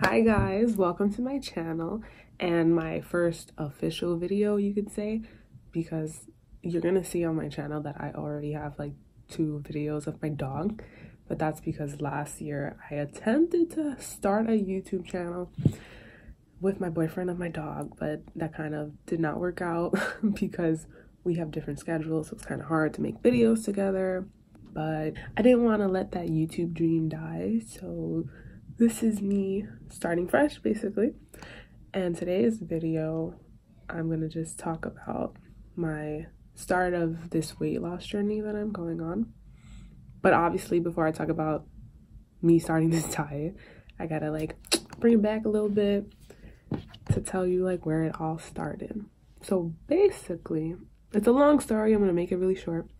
Hi guys, welcome to my channel and my first official video you could say because you're gonna see on my channel that I already have like two videos of my dog but that's because last year I attempted to start a YouTube channel with my boyfriend and my dog but that kind of did not work out because we have different schedules so it's kind of hard to make videos together but I didn't want to let that YouTube dream die so this is me starting fresh basically. And today's video i'm gonna just talk about my start of this weight loss journey that i'm going on. But obviously before i talk about me starting this diet i gotta like bring it back a little bit to tell you like where it all started. So basically it's a long story. I'm gonna make it really short.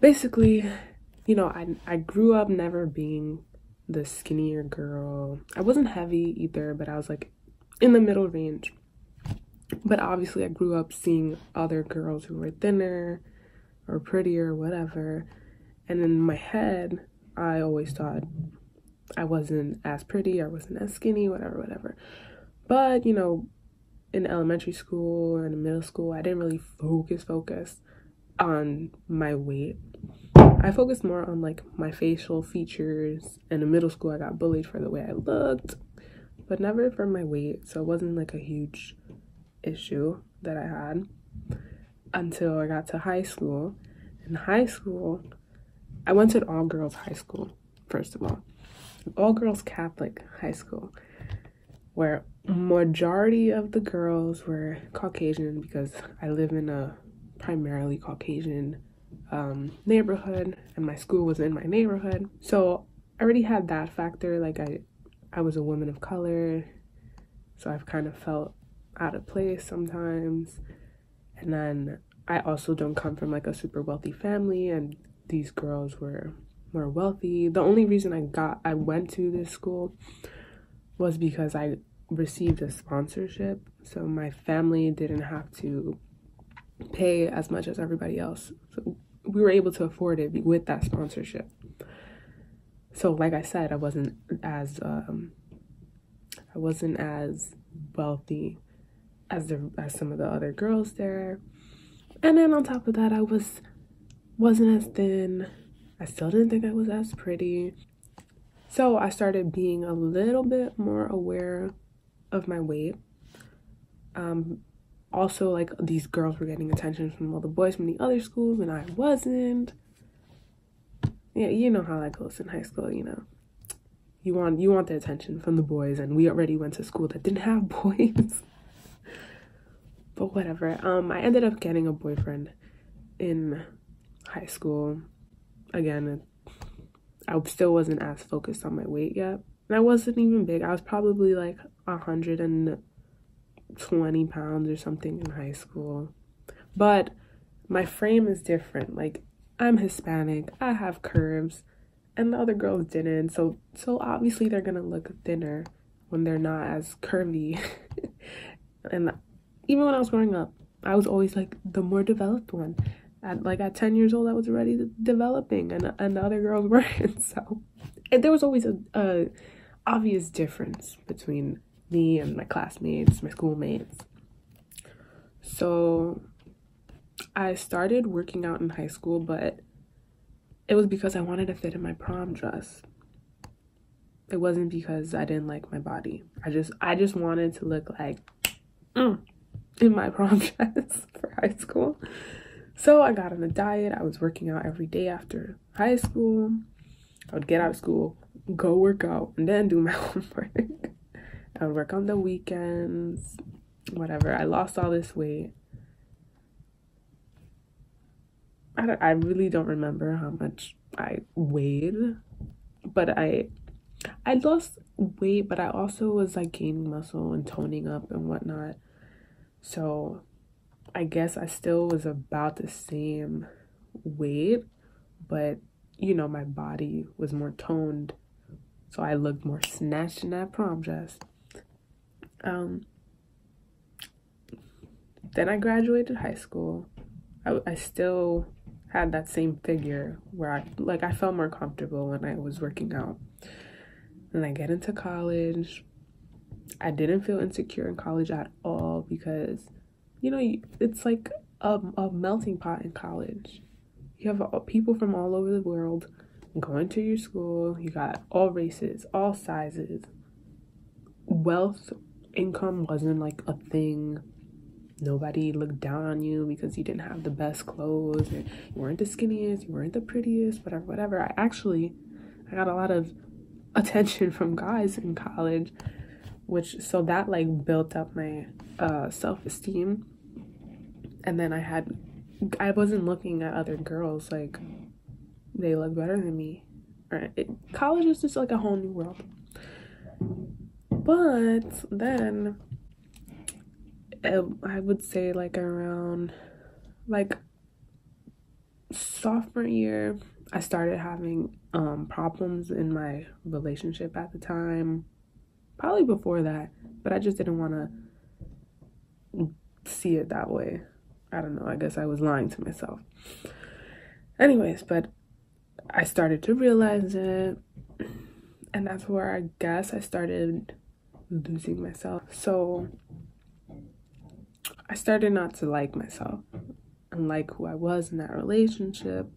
Basically you know i i grew up never being the skinnier girl. I wasn't heavy either, but I was like in the middle range. But obviously, I grew up seeing other girls who were thinner or prettier, whatever. And in my head, I always thought I wasn't as pretty, I wasn't as skinny, whatever, whatever. But, you know, in elementary school and middle school, I didn't really focus, focus on my weight I focused more on like my facial features. And in middle school, I got bullied for the way I looked, but never for my weight. So it wasn't like a huge issue that I had until I got to high school. In high school, I went to an all girls high school, first of all, all girls Catholic high school, where majority of the girls were Caucasian because I live in a primarily Caucasian um, neighborhood and my school was in my neighborhood. So I already had that factor. Like I, I was a woman of color. So I've kind of felt out of place sometimes. And then I also don't come from like a super wealthy family and these girls were more wealthy. The only reason I got I went to this school was because I received a sponsorship. So my family didn't have to pay as much as everybody else. So we were able to afford it with that sponsorship. So, like I said, I wasn't as um, I wasn't as wealthy as the as some of the other girls there. And then on top of that, I was wasn't as thin. I still didn't think I was as pretty. So I started being a little bit more aware of my weight. Um, also like these girls were getting attention from all the boys from the other schools and I wasn't. Yeah, you know how that goes in high school, you know. You want you want the attention from the boys and we already went to school that didn't have boys. but whatever. Um I ended up getting a boyfriend in high school. Again, I still wasn't as focused on my weight yet. And I wasn't even big. I was probably like a hundred and 20 pounds or something in high school. But my frame is different. Like I'm Hispanic, I have curves, and the other girls didn't. So so obviously they're gonna look thinner when they're not as curvy. and even when I was growing up, I was always like the more developed one. At like at 10 years old, I was already developing, and and the other girls weren't. So and there was always a, a obvious difference between me and my classmates, my schoolmates. So I started working out in high school, but it was because I wanted to fit in my prom dress. It wasn't because I didn't like my body. I just I just wanted to look like mm, in my prom dress for high school. So I got on a diet. I was working out every day after high school. I would get out of school, go work out, and then do my homework. I would work on the weekends, whatever. I lost all this weight. I, don't, I really don't remember how much I weighed, but I I lost weight, but I also was like gaining muscle and toning up and whatnot. So I guess I still was about the same weight, but you know, my body was more toned. So I looked more snatched in that prom dress. Um, then I graduated high school. I, I still had that same figure where I like I felt more comfortable when I was working out. Then I get into college. I didn't feel insecure in college at all because, you know, it's like a, a melting pot in college. You have people from all over the world going to your school. You got all races, all sizes. Wealth, income wasn't like a thing. Nobody looked down on you because you didn't have the best clothes or you weren't the skinniest, you weren't the prettiest, whatever, whatever. I actually I got a lot of attention from guys in college, which so that like built up my uh self-esteem. And then I had I wasn't looking at other girls like they look better than me. College is just like a whole new world. But then I would say like around like sophomore year, I started having um problems in my relationship at the time. Probably before that, but I just didn't want to see it that way. I don't know. I guess I was lying to myself. Anyways, but I started to realize it. And that's where I guess I started losing myself. So I started not to like myself and like who I was in that relationship.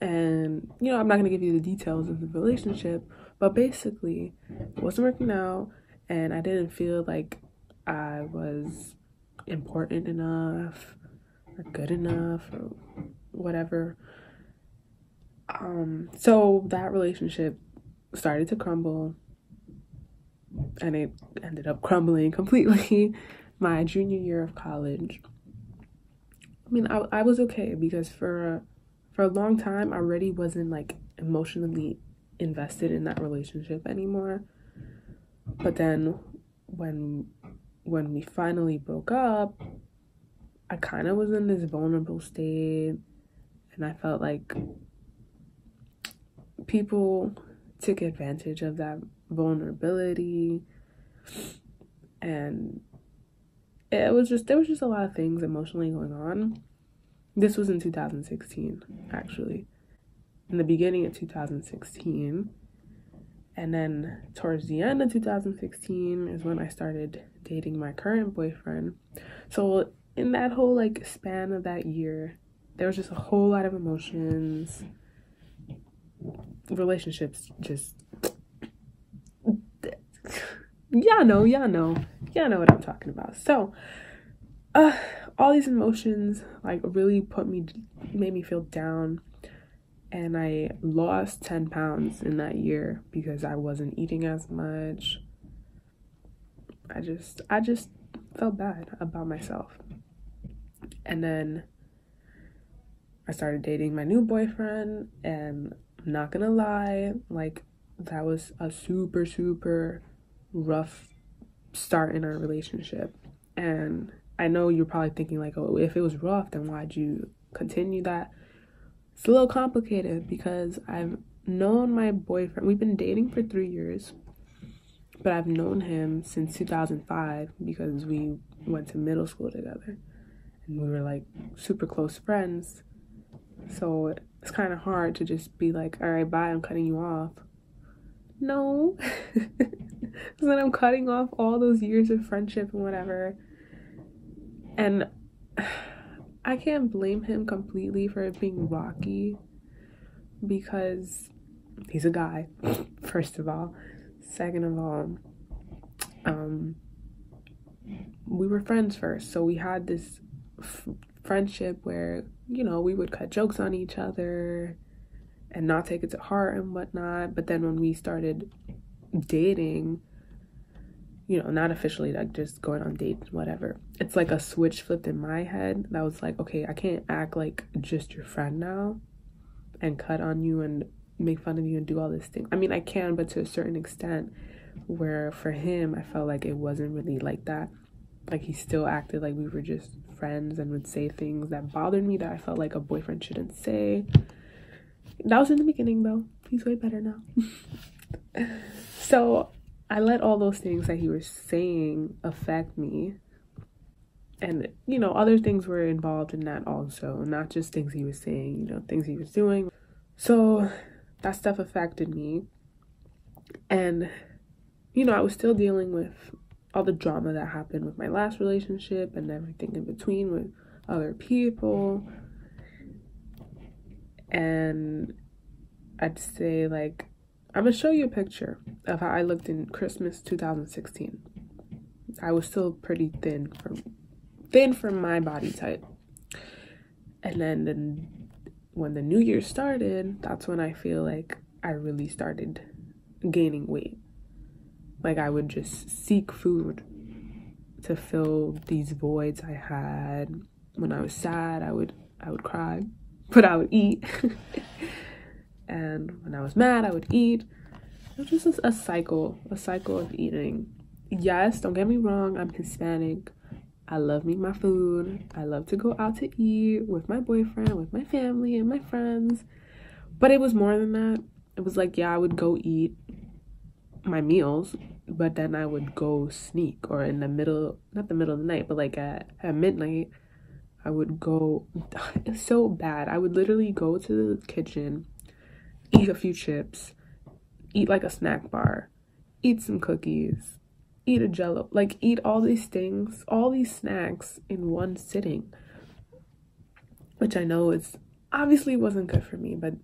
And, you know, I'm not going to give you the details of the relationship, but basically, it wasn't working out, and I didn't feel like I was important enough or good enough or whatever. Um, so that relationship started to crumble and it ended up crumbling completely my junior year of college. I mean, I, I was okay because for for a long time I already wasn't like emotionally invested in that relationship anymore. But then when when we finally broke up, I kind of was in this vulnerable state and I felt like people took advantage of that vulnerability. And it was just there was just a lot of things emotionally going on. This was in 2016 actually. In the beginning of 2016 and then towards the end of 2016 is when i started dating my current boyfriend. So in that whole like span of that year there was just a whole lot of emotions. Relationships just y'all know, y'all know, y'all know what I'm talking about. So, uh, all these emotions like really put me, made me feel down, and I lost 10 pounds in that year because I wasn't eating as much. I just, I just felt bad about myself. And then I started dating my new boyfriend, and I'm not gonna lie, like, that was a super, super rough start in our relationship. And I know you're probably thinking, like, oh, if it was rough, then why'd you continue that? It's a little complicated because I've known my boyfriend, we've been dating for three years, but I've known him since 2005 because we went to middle school together and we were like super close friends. So it's kind of hard to just be like, all right, bye, I'm cutting you off. No. so then I'm cutting off all those years of friendship and whatever. And I can't blame him completely for it being rocky because he's a guy, first of all. Second of all, um, we were friends first, so we had this friendship where you know we would cut jokes on each other and not take it to heart and whatnot. But then when we started dating, you know, not officially like just going on dates, whatever. It's like a switch flipped in my head that was like, okay, I can't act like just your friend now and cut on you and make fun of you and do all this thing. I mean, I can, but to a certain extent, where for him, I felt like it wasn't really like that. Like he still acted like we were just friends and would say things that bothered me that I felt like a boyfriend shouldn't say. That was in the beginning though. He's way better now. so I let all those things that he was saying affect me. And, you know, other things were involved in that also, not just things he was saying, you know, things he was doing. So that stuff affected me. And, you know, I was still dealing with all the drama that happened with my last relationship and everything in between with other people. And I'd say, like, I'm gonna show you a picture of how I looked in Christmas 2016. I was still pretty thin from thin for my body type. And then the, when the new year started, that's when I feel like I really started gaining weight. Like I would just seek food to fill these voids I had. When I was sad, I would I would cry, but I would eat. and when I was mad, I would eat. It was just a cycle, a cycle of eating. Yes, don't get me wrong, I'm Hispanic. I love me my food. I love to go out to eat with my boyfriend, with my family, and my friends. But it was more than that. It was like, yeah, I would go eat my meals, but then I would go sneak or in the middle, not the middle of the night, but like at, at midnight, I would go. It's so bad. I would literally go to the kitchen, eat a few chips, eat like a snack bar, eat some cookies, eat a jello, like eat all these things, all these snacks in one sitting. Which I know is obviously wasn't good for me, but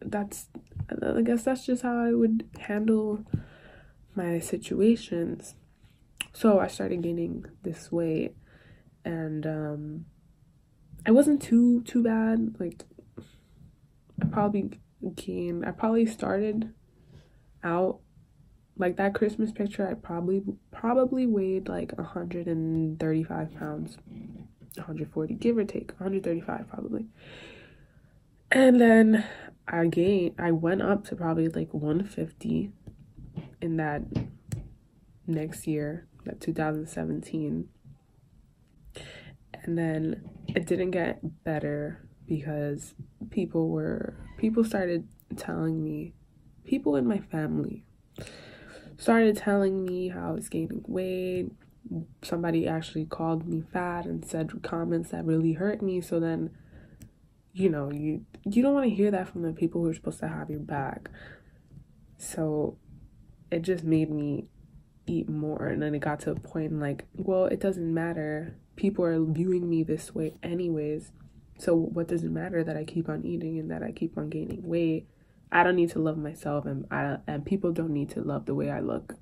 that's I guess that's just how I would handle my situations. So I started gaining this weight and um I wasn't too too bad. Like I probably gained I probably started out like that Christmas picture, I probably probably weighed like 135 pounds, 140, give or take, 135 probably. And then I gained, I went up to probably like 150 in that next year, that 2017. And then it didn't get better because people were, people started telling me, people in my family started telling me how I was gaining weight. Somebody actually called me fat and said comments that really hurt me. So then, you know, you you don't want to hear that from the people who are supposed to have your back. So it just made me eat more and then it got to a point like, well, it doesn't matter. People are viewing me this way anyways. So what does it matter that I keep on eating and that I keep on gaining weight? I don't need to love myself and I and people don't need to love the way I look.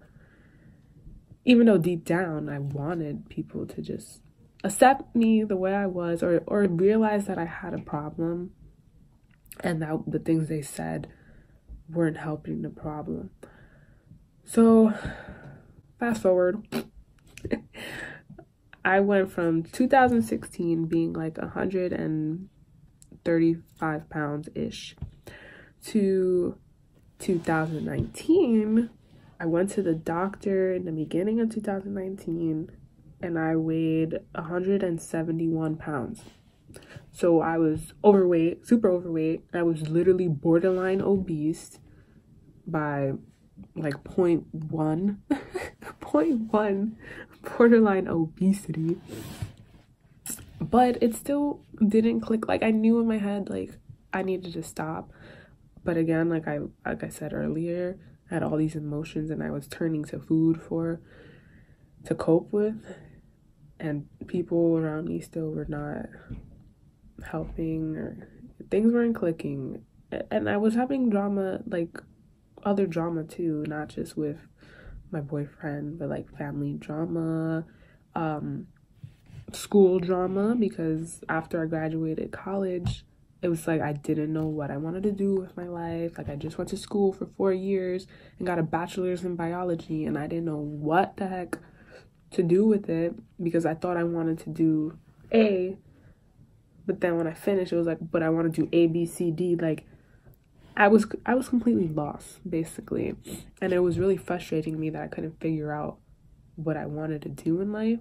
Even though deep down I wanted people to just accept me the way I was or or realize that I had a problem and that the things they said weren't helping the problem. So fast forward I went from 2016 being like 135 pounds ish to 2019, I went to the doctor in the beginning of 2019 and I weighed 171 pounds. So I was overweight, super overweight. I was literally borderline obese by like 0. 0.1 0.1 borderline obesity. But it still didn't click. Like I knew in my head like I needed to stop. But again, like I like I said earlier, I had all these emotions and I was turning to food for to cope with and people around me still were not helping or things weren't clicking and I was having drama like other drama too, not just with my boyfriend, but like family drama, um school drama because after I graduated college, it was like I didn't know what I wanted to do with my life. Like I just went to school for four years and got a bachelor's in biology, and I didn't know what the heck to do with it because I thought I wanted to do A, but then when I finished, it was like, but I want to do A, B, C, D. Like I was I was completely lost basically, and it was really frustrating me that I couldn't figure out what I wanted to do in life.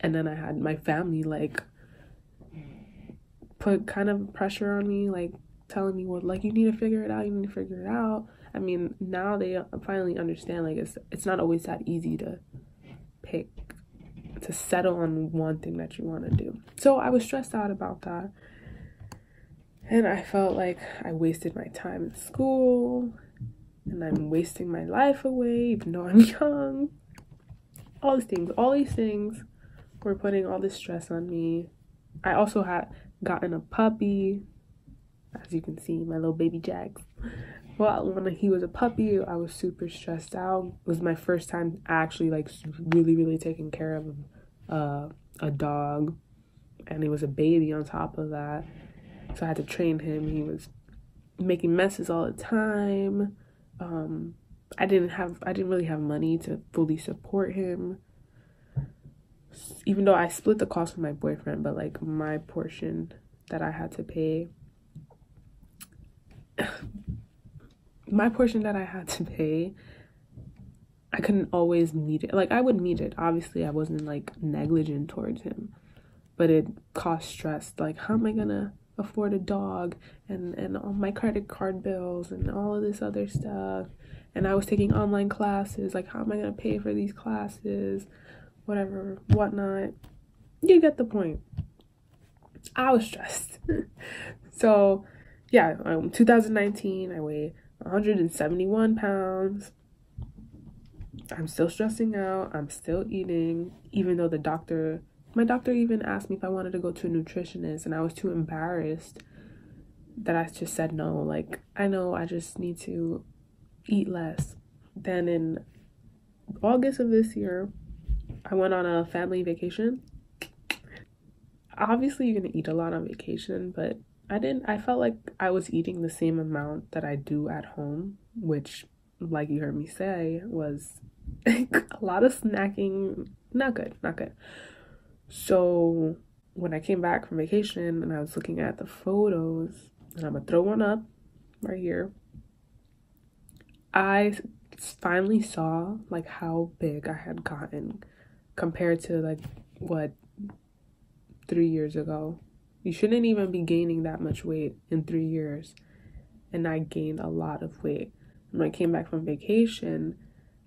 And then I had my family like put kind of pressure on me, like telling me, well, like you need to figure it out, you need to figure it out. I mean, now they finally understand like it's it's not always that easy to pick to settle on one thing that you want to do. So I was stressed out about that. And I felt like I wasted my time in school and I'm wasting my life away even though I'm young. All these things, all these things were putting all this stress on me. I also had gotten a puppy, as you can see, my little baby Jax. Well, when he was a puppy, I was super stressed out. It was my first time actually like really, really taking care of uh, a dog, and he was a baby on top of that. So I had to train him. He was making messes all the time. Um, I didn't have I didn't really have money to fully support him. Even though I split the cost with my boyfriend, but like my portion that I had to pay my portion that I had to pay I couldn't always meet it. Like I would meet it. Obviously, I wasn't like negligent towards him, but it caused stress. Like how am I to afford a dog and and all my credit card bills and all of this other stuff. And i was taking online classes like how am i going to pay for these classes? Whatever whatnot. You get the point. I was stressed. So yeah um, 2019 i weigh 171 pounds. I'm still stressing out. I'm still eating even though the doctor my doctor even asked me if I wanted to go to a nutritionist, and I was too embarrassed that I just said no. Like, I know I just need to eat less. Then in August of this year, I went on a family vacation. Obviously, you're gonna eat a lot on vacation, but I didn't, I felt like I was eating the same amount that I do at home, which, like you heard me say, was a lot of snacking. Not good, not good. So when I came back from vacation and I was looking at the photos, and I'm gonna throw one up right here, I finally saw like how big I had gotten compared to like what three years ago. You shouldn't even be gaining that much weight in three years. And I gained a lot of weight. When I came back from vacation,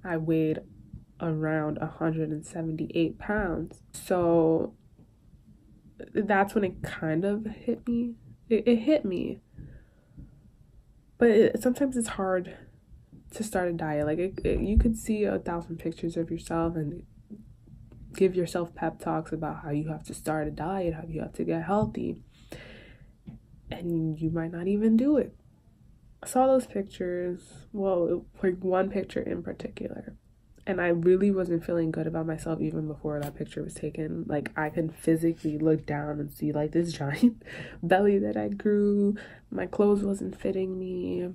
I weighed around 178 pounds. So that's when it kind of hit me. It, it hit me. But it, sometimes it's hard to start a diet. Like, it, you could see a thousand pictures of yourself and give yourself pep talks about how you have to start a diet, how you have to get healthy. And you might not even do it. I saw those pictures, well, like one picture in particular and I really wasn't feeling good about myself even before that picture was taken. Like I could physically look down and see like this giant belly that I grew. My clothes wasn't fitting me.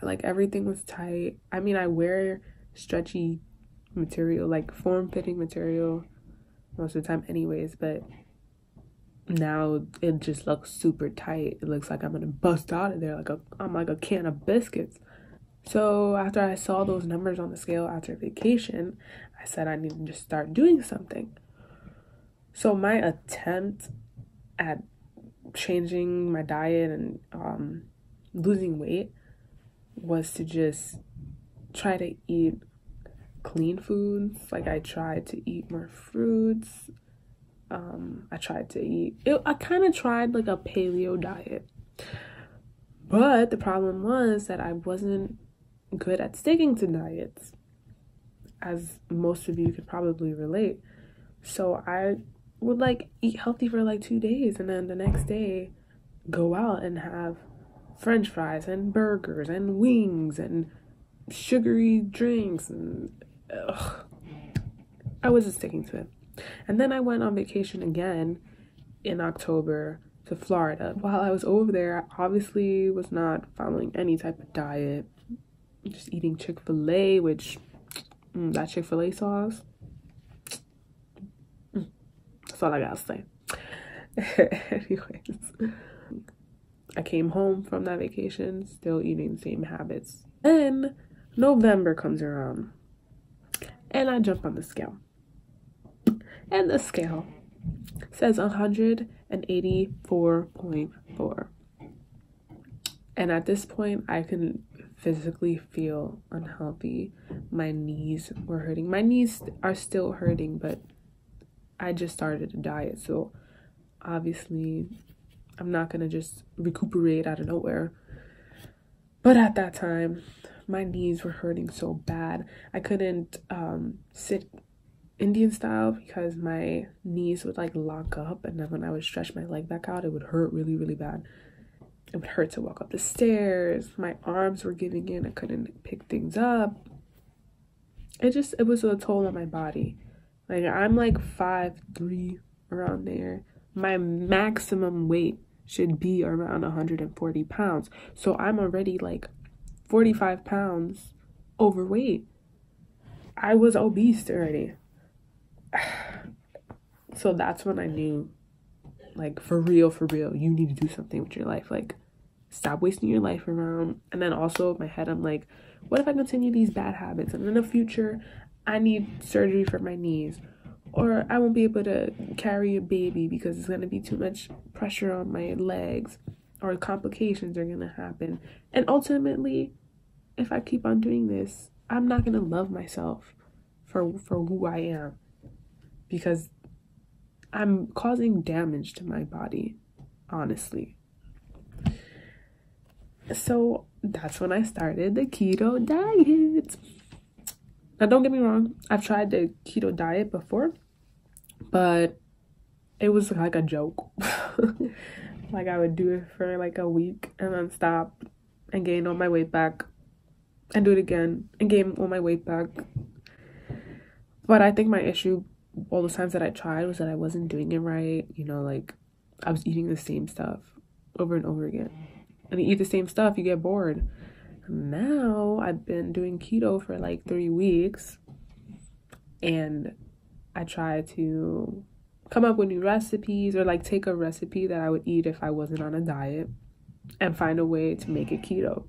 Like everything was tight. I mean, I wear stretchy material, like form-fitting material most of the time anyways, but now it just looks super tight. It looks like I'm gonna bust out of there like a I'm like a can of biscuits. So after I saw those numbers on the scale after vacation, I said I need to just start doing something. So my attempt at changing my diet and um, losing weight was to just try to eat clean foods. Like I tried to eat more fruits. Um, I tried to eat. It, I kind of tried like a paleo diet, but the problem was that I wasn't good at sticking to diets, as most of you could probably relate. So I would like eat healthy for like two days and then the next day go out and have french fries and burgers and wings and sugary drinks and ugh. I wasn't sticking to it. And then I went on vacation again in October to Florida. While I was over there, I obviously was not following any type of diet just eating Chick fil A, which mm, that Chick fil A sauce. Mm, that's all I gotta say. Anyways, I came home from that vacation still eating the same habits. Then November comes around and I jump on the scale. And the scale says 184.4. And at this point, I can physically feel unhealthy. My knees were hurting. My knees are still hurting, but I just started a diet, so obviously I'm not gonna just recuperate out of nowhere. But at that time, my knees were hurting so bad. I couldn't um, sit Indian style because my knees would like lock up, and then when I would stretch my leg back out, it would hurt really, really bad. It would hurt to walk up the stairs. My arms were giving in. I couldn't pick things up. It just it was a toll on my body. Like I'm like five three around there. My maximum weight should be around 140 pounds. So I'm already like 45 pounds overweight. I was obese already. So that's when I knew, like, for real, for real, you need to do something with your life. Like, stop wasting your life around. And then also, in my head, I'm like, what if I continue these bad habits? And in the future, I need surgery for my knees. Or I won't be able to carry a baby because it's going to be too much pressure on my legs. Or complications are going to happen. And ultimately, if I keep on doing this, I'm not going to love myself for, for who I am. Because I'm causing damage to my body, honestly. So that's when I started the keto diet. Now, don't get me wrong, I've tried the keto diet before, but it was like a joke. like, I would do it for like a week and then stop and gain all my weight back and do it again and gain all my weight back. But I think my issue all the times that I tried was that I wasn't doing it right. You know, like I was eating the same stuff over and over again. And you eat the same stuff, you get bored. Now I've been doing keto for like three weeks and I try to come up with new recipes or like take a recipe that I would eat if I wasn't on a diet and find a way to make it keto.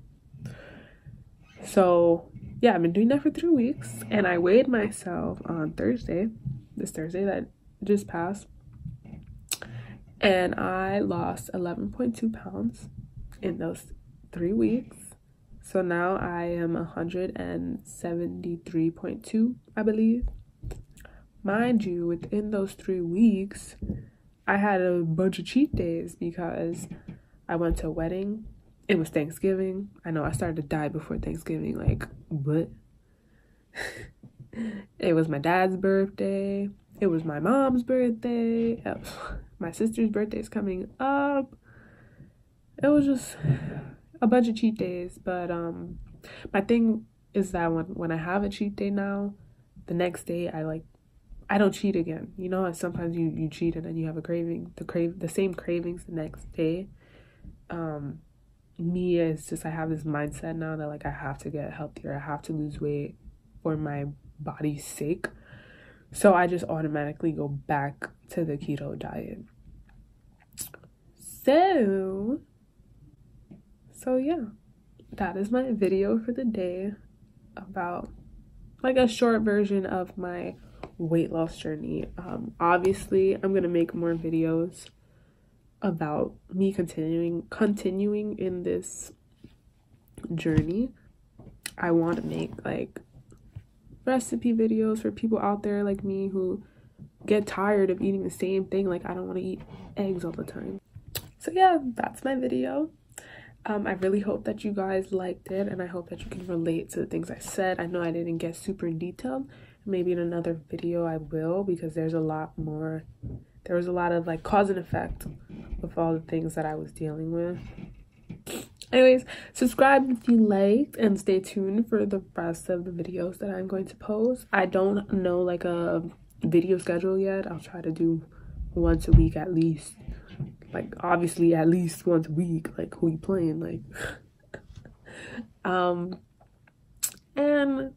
So, yeah, I've been doing that for three weeks and I weighed myself on Thursday this Thursday that just passed. And I lost 11.2 pounds in those three weeks. So now I am 173.2, I believe. Mind you, within those three weeks, I had a bunch of cheat days because I went to a wedding. It was Thanksgiving. I know I started to die before Thanksgiving. Like, what? it was my dad's birthday. It was my mom's birthday. My sister's birthday is coming up. It was just a bunch of cheat days. But um, my thing is that when when I have a cheat day now, the next day I like I don't cheat again. You know, sometimes you you cheat and then you have a craving, the crave the same cravings the next day. Um, me is just I have this mindset now that like I have to get healthier. I have to lose weight for my body's sake. So I just automatically go back to the keto diet. So, so yeah, that is my video for the day about like a short version of my weight loss journey. Um, obviously, I'm gonna make more videos about me continuing continuing in this journey. I want to make like recipe videos for people out there like me who get tired of eating the same thing. Like, I don't want to eat eggs all the time. So, yeah, that's my video. Um, I really hope that you guys liked it and I hope that you can relate to the things I said. I know I didn't get super detailed. Maybe in another video I will because there's a lot more. There was a lot of like cause and effect with all the things that I was dealing with. Anyways, subscribe if you liked and stay tuned for the rest of the videos that I'm going to post. I don't know like a video schedule yet. I'll try to do once a week at least. Like obviously at least once a week. Like who you playing? Like um and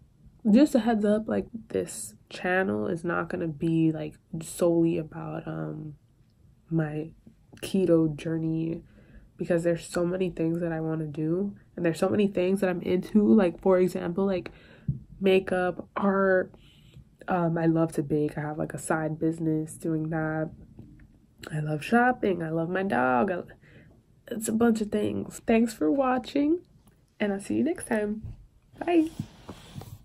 just a heads up, like this channel is not gonna be like solely about um my keto journey because there's so many things that I want to do and there's so many things that I'm into like for example like makeup art um I love to bake I have like a side business doing that. I love shopping I love my dog I, it's a bunch of things. Thanks for watching and I'll see you next time. Bye